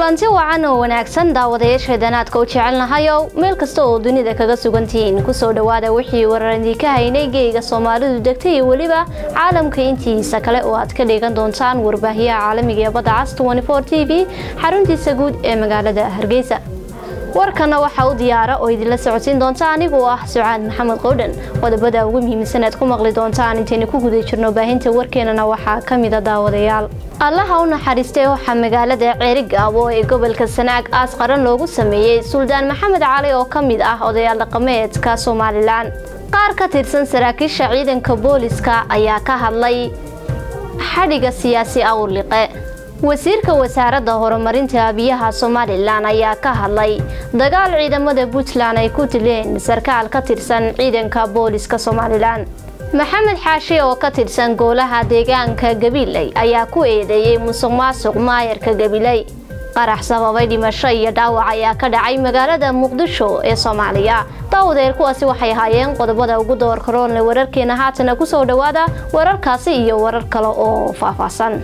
kulanti wacan oo wanaagsan daawadayaasheedan aadka u jecelnahayow meel kasta oo dunida kaga sugantihiin ku soo dhawaada wixii wararandii ka haynay geega soomaalidu degtay iyo weliba caalamka intiisa kale oo aad ka dhigan doontaan warbaahiyaha caalamiga ee badda cas t v xaruntiisa guud ee magaalada hargeysa warkana waxaa u diyaara oo idinla socodsiin doonta anigoo ah sucaad maxamed qowdhan qodobada ugu muhiimsan aad ku maqli doontaan intaynu ku guda jirno baahinta warkeenana waxaa ka mida daawadayaal allaha u naxariistay waxaa magaalada ceerigaabo ee gobolka sanaag aas qaran loogu sameeyey suldaan maxamed cali oo ka mid ah odayaal dhaqameedka somalilan qaar ka tirsan saraakiisha ciidanka booliska ayaa ka hadlay xadhiga siyaasi awrliqe wasiirka wasaaradda horumarinta biyaha somalilan ayaa ka hadlay dagaal ciidamada puntland ay ku dileen sarkaal ka tirsan ciidanka booliska somalilan maxamed xaashi oo ka tirsan goolaha deegaanka gabiley ayaa ku eedeeyey musuq maasuq maayarka gabiley. Qarax sababay dhimasho iyo dhaawac ayaa ka dhacay magaalada muqdisho ee soomaaliya. Daawadeer kuwaasi waxay ahaayeen qodobada ugu door karoonle wararkeena haatana ku soo dhawaada wararkaasi iyo warar kale oo faahfaahsan